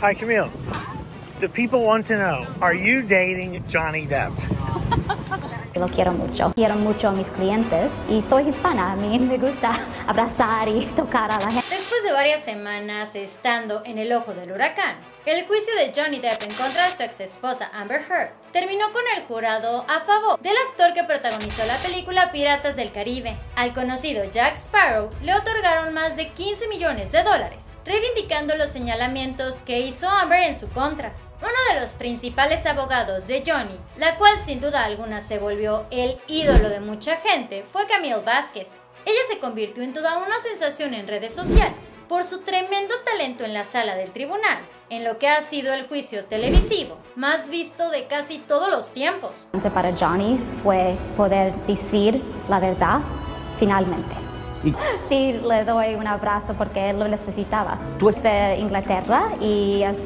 Hi, Camille. The people want to know, are you dating Johnny Depp? Lo quiero mucho. Quiero mucho a mis clientes y soy hispana. A mí me gusta abrazar y tocar a la gente. Después de varias semanas estando en el ojo del huracán, el juicio de Johnny Depp en contra de su ex esposa Amber Heard terminó con el jurado a favor del actor que protagonizó la película Piratas del Caribe. Al conocido Jack Sparrow le otorgaron más de 15 millones de dólares, reivindicando los señalamientos que hizo Amber en su contra. Uno de los principales abogados de Johnny, la cual sin duda alguna se volvió el ídolo de mucha gente, fue Camille Vázquez. Ella se convirtió en toda una sensación en redes sociales por su tremendo talento en la sala del tribunal, en lo que ha sido el juicio televisivo más visto de casi todos los tiempos. Para Johnny fue poder decir la verdad finalmente. Sí, le doy un abrazo porque él lo necesitaba. Tú es de Inglaterra y es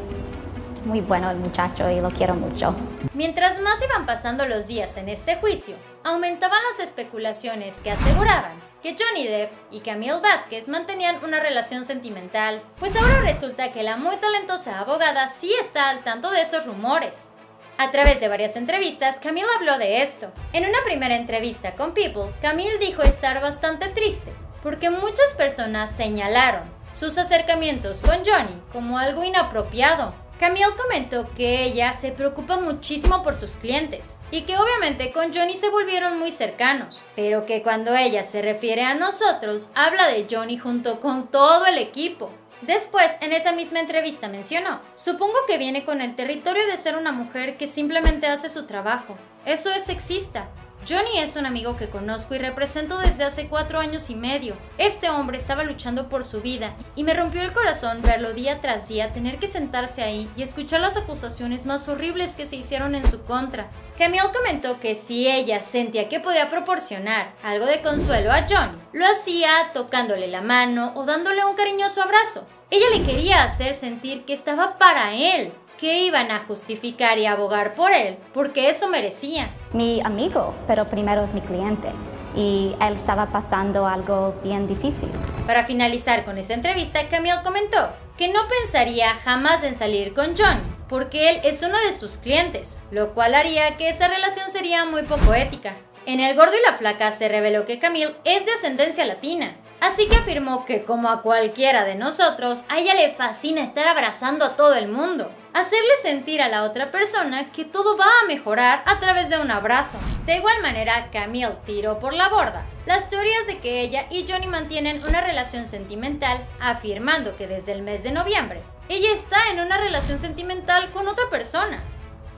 muy bueno el muchacho y lo quiero mucho. Mientras más iban pasando los días en este juicio, aumentaban las especulaciones que aseguraban que Johnny Depp y Camille Vázquez mantenían una relación sentimental, pues ahora resulta que la muy talentosa abogada sí está al tanto de esos rumores. A través de varias entrevistas, Camille habló de esto. En una primera entrevista con People, Camille dijo estar bastante triste, porque muchas personas señalaron sus acercamientos con Johnny como algo inapropiado, Camille comentó que ella se preocupa muchísimo por sus clientes y que obviamente con Johnny se volvieron muy cercanos, pero que cuando ella se refiere a nosotros, habla de Johnny junto con todo el equipo. Después, en esa misma entrevista mencionó, supongo que viene con el territorio de ser una mujer que simplemente hace su trabajo. Eso es sexista, Johnny es un amigo que conozco y represento desde hace cuatro años y medio. Este hombre estaba luchando por su vida y me rompió el corazón verlo día tras día tener que sentarse ahí y escuchar las acusaciones más horribles que se hicieron en su contra. Camille comentó que si ella sentía que podía proporcionar algo de consuelo a Johnny, lo hacía tocándole la mano o dándole un cariñoso abrazo. Ella le quería hacer sentir que estaba para él, que iban a justificar y abogar por él, porque eso merecía. Mi amigo, pero primero es mi cliente y él estaba pasando algo bien difícil. Para finalizar con esa entrevista, Camille comentó que no pensaría jamás en salir con Johnny, porque él es uno de sus clientes, lo cual haría que esa relación sería muy poco ética. En El Gordo y la Flaca se reveló que Camille es de ascendencia latina, así que afirmó que como a cualquiera de nosotros, a ella le fascina estar abrazando a todo el mundo hacerle sentir a la otra persona que todo va a mejorar a través de un abrazo. De igual manera, Camille tiró por la borda las teorías de que ella y Johnny mantienen una relación sentimental, afirmando que desde el mes de noviembre ella está en una relación sentimental con otra persona.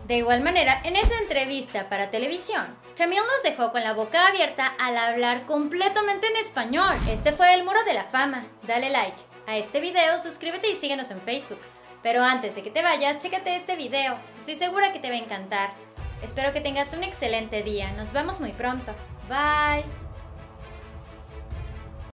De igual manera, en esa entrevista para televisión, Camille nos dejó con la boca abierta al hablar completamente en español. Este fue el Muro de la Fama. Dale like a este video, suscríbete y síguenos en Facebook. Pero antes de que te vayas, chécate este video. Estoy segura que te va a encantar. Espero que tengas un excelente día. Nos vemos muy pronto. Bye.